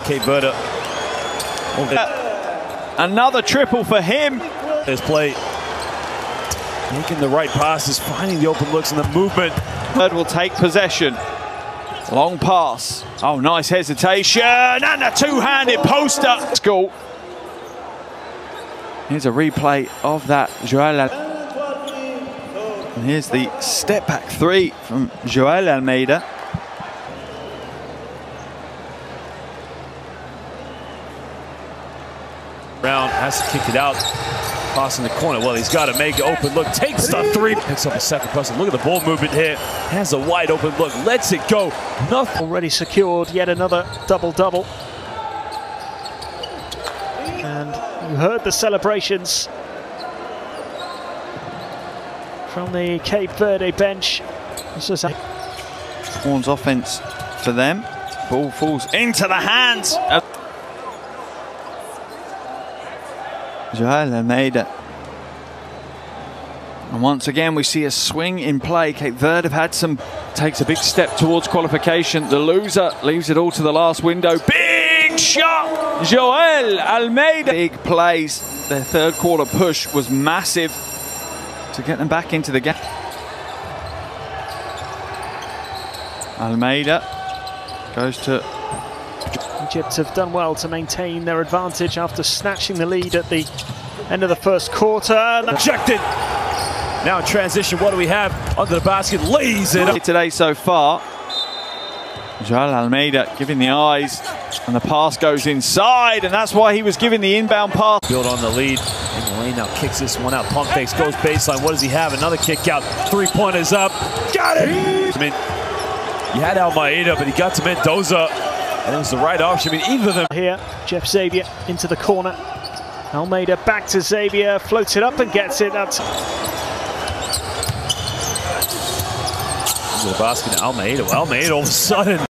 Cape Verde. Another triple for him. His play. Making the right passes, finding the open looks and the movement. Bird will take possession. Long pass. Oh, nice hesitation. And a two-handed poster. School. Here's a replay of that. Joel. And here's the step back three from Joel Almeida. Brown has to kick it out. Pass in the corner. Well, he's got to make it open look. Takes the three. Picks up a second press. Look at the ball movement here. Has a wide open look. Lets it go. Nothing. Already secured yet another double-double. And you heard the celebrations from the Cape Verde bench. This is a Horns offense for them. Ball falls into the hands of Joel Almeida. And once again, we see a swing in play. Cape Verde have had some, takes a big step towards qualification. The loser leaves it all to the last window. Big shot! Joel Almeida. Big plays. Their third quarter push was massive to get them back into the game. Almeida goes to Egypt have done well to maintain their advantage after snatching the lead at the end of the first quarter. Ejected. Now in transition, what do we have? Under the basket, lays it up. today so far. Joel Almeida giving the eyes, and the pass goes inside, and that's why he was giving the inbound pass. Build on the lead. And Lane now kicks this one out. Pump fakes, goes baseline. What does he have? Another kick out. Three pointers up. Got it! I mean, you had Almeida, but he got to Mendoza, and it was the right option. I mean, either of them. Here, Jeff Xavier into the corner. Almeida back to Xavier, floats it up and gets it. That's Into the basket, Almeida. Almeida all of a sudden